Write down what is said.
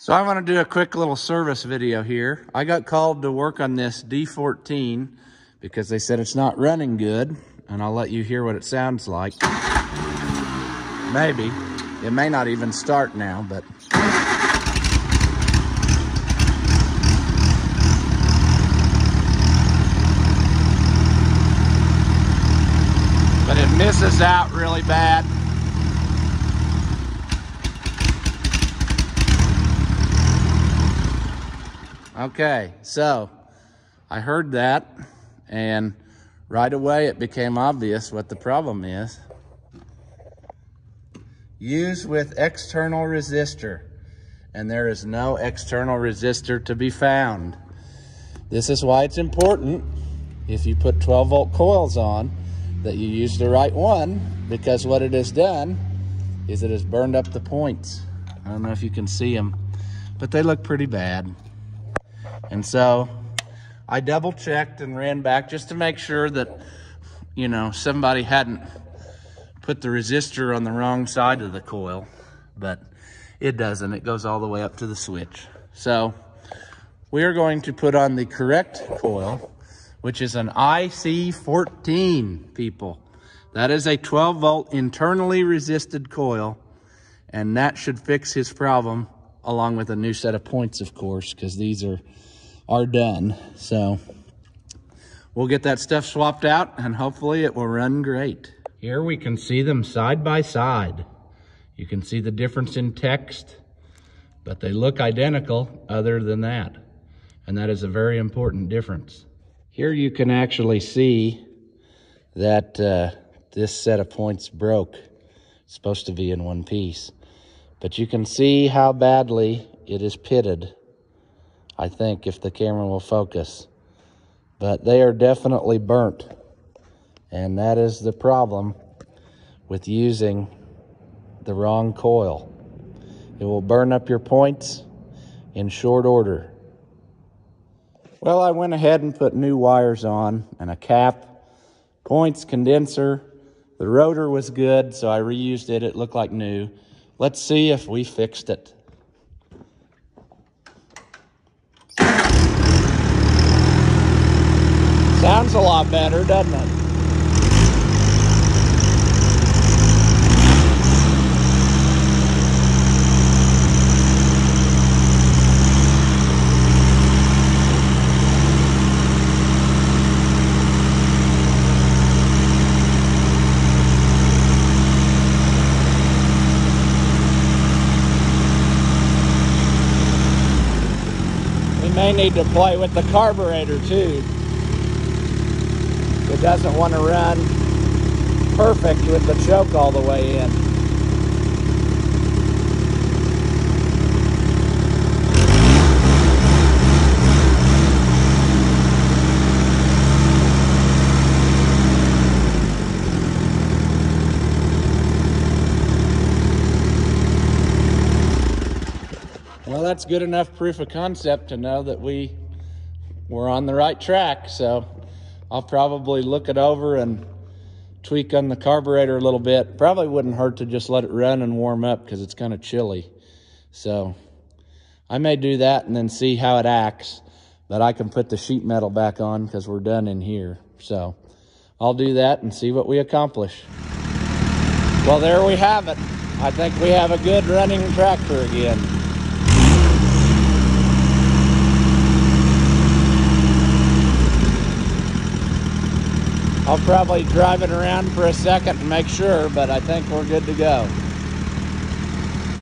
So I want to do a quick little service video here. I got called to work on this D14 because they said it's not running good and I'll let you hear what it sounds like. Maybe. It may not even start now, but... But it misses out really bad. Okay, so I heard that and right away it became obvious what the problem is. Use with external resistor and there is no external resistor to be found. This is why it's important if you put 12 volt coils on that you use the right one because what it has done is it has burned up the points. I don't know if you can see them, but they look pretty bad. And so I double checked and ran back just to make sure that, you know, somebody hadn't put the resistor on the wrong side of the coil, but it doesn't. It goes all the way up to the switch. So we are going to put on the correct coil, which is an IC14, people. That is a 12 volt internally resisted coil, and that should fix his problem along with a new set of points, of course, because these are are done. So we'll get that stuff swapped out and hopefully it will run great. Here we can see them side by side. You can see the difference in text, but they look identical other than that. And that is a very important difference. Here you can actually see that uh, this set of points broke. It's supposed to be in one piece. But you can see how badly it is pitted I think, if the camera will focus. But they are definitely burnt. And that is the problem with using the wrong coil. It will burn up your points in short order. Well, I went ahead and put new wires on and a cap, points, condenser. The rotor was good, so I reused it. It looked like new. Let's see if we fixed it. Sounds a lot better, doesn't it? We may need to play with the carburetor too. It doesn't want to run perfect with the choke all the way in. Well, that's good enough proof of concept to know that we were on the right track. So I'll probably look it over and tweak on the carburetor a little bit. Probably wouldn't hurt to just let it run and warm up because it's kind of chilly. So I may do that and then see how it acts. But I can put the sheet metal back on because we're done in here. So I'll do that and see what we accomplish. Well, there we have it. I think we have a good running tractor again. I'll probably drive it around for a second and make sure, but I think we're good to go.